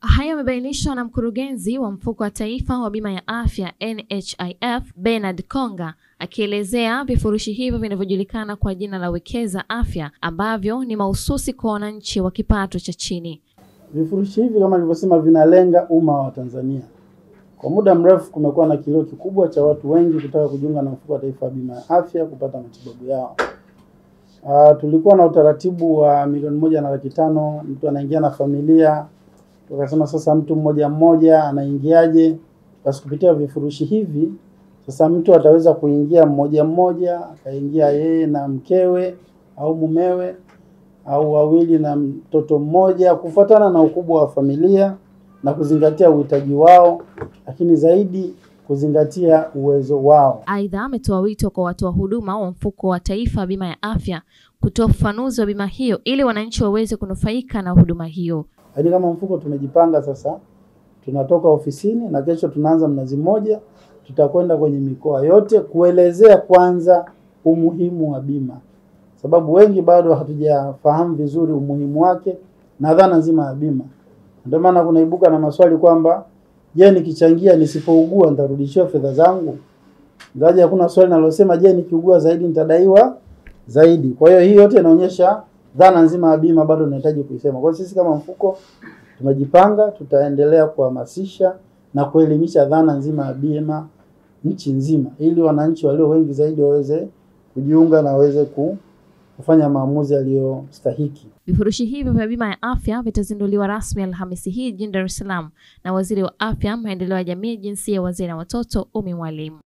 Haya yamebainishwa na mkurugenzi wa mfuko wa taifa wa bima ya afya NHIF Bernard Konga akielezea vifurushi hivyo vinavyojulikana kwa jina la Wekeza Afya ambavyo ni mahususi kwa wananchi wa kipato cha chini. Vifurushi hivi kama nilivyosema, vinalenga umma wa Tanzania. Kwa muda mrefu kumekuwa na kilio kikubwa cha watu wengi kutaka kujiunga na mfuko wa taifa wa bima ya afya kupata matibabu yao. Uh, tulikuwa na utaratibu wa milioni moja na laki tano, mtu anaingia na familia. Tukasema sasa mtu mmoja mmoja anaingiaje? Basi kupitia vifurushi hivi sasa mtu ataweza kuingia mmoja mmoja, akaingia yeye na mkewe au mumewe au wawili na mtoto mmoja, kufuatana na ukubwa wa familia na kuzingatia uhitaji wao, lakini zaidi kuzingatia uwezo wao. Aidha, ametoa wito kwa watoa huduma wa mfuko wa taifa bima ya afya kutoa ufafanuzi wa bima hiyo ili wananchi waweze kunufaika na huduma hiyo. Yaani kama mfuko tumejipanga sasa, tunatoka ofisini na kesho tunaanza Mnazi Mmoja, tutakwenda kwenye mikoa yote kuelezea kwanza umuhimu wa bima, sababu wengi bado hatujafahamu vizuri umuhimu wake na dhana nzima ya bima. Ndio maana kunaibuka na maswali kwamba je, nikichangia nisipougua nitarudishiwa fedha zangu? Ngaja hakuna swali nalosema je, nikiugua zaidi nitadaiwa zaidi. Kwa hiyo hii yote inaonyesha dhana nzima ya bima bado tunahitaji kuisema. Kwa sisi kama mfuko tumejipanga, tutaendelea kuhamasisha na kuelimisha dhana nzima ya bima nchi nzima, ili wananchi walio wengi zaidi waweze kujiunga na waweze ku kufanya maamuzi yaliyostahiki. Vifurushi hivyo vya bima ya afya vitazinduliwa rasmi Alhamisi hii jijini Dar es Salaam na Waziri wa Afya, Maendeleo ya Jamii, Jinsia, Wazee na Watoto, Umi Mwalimu.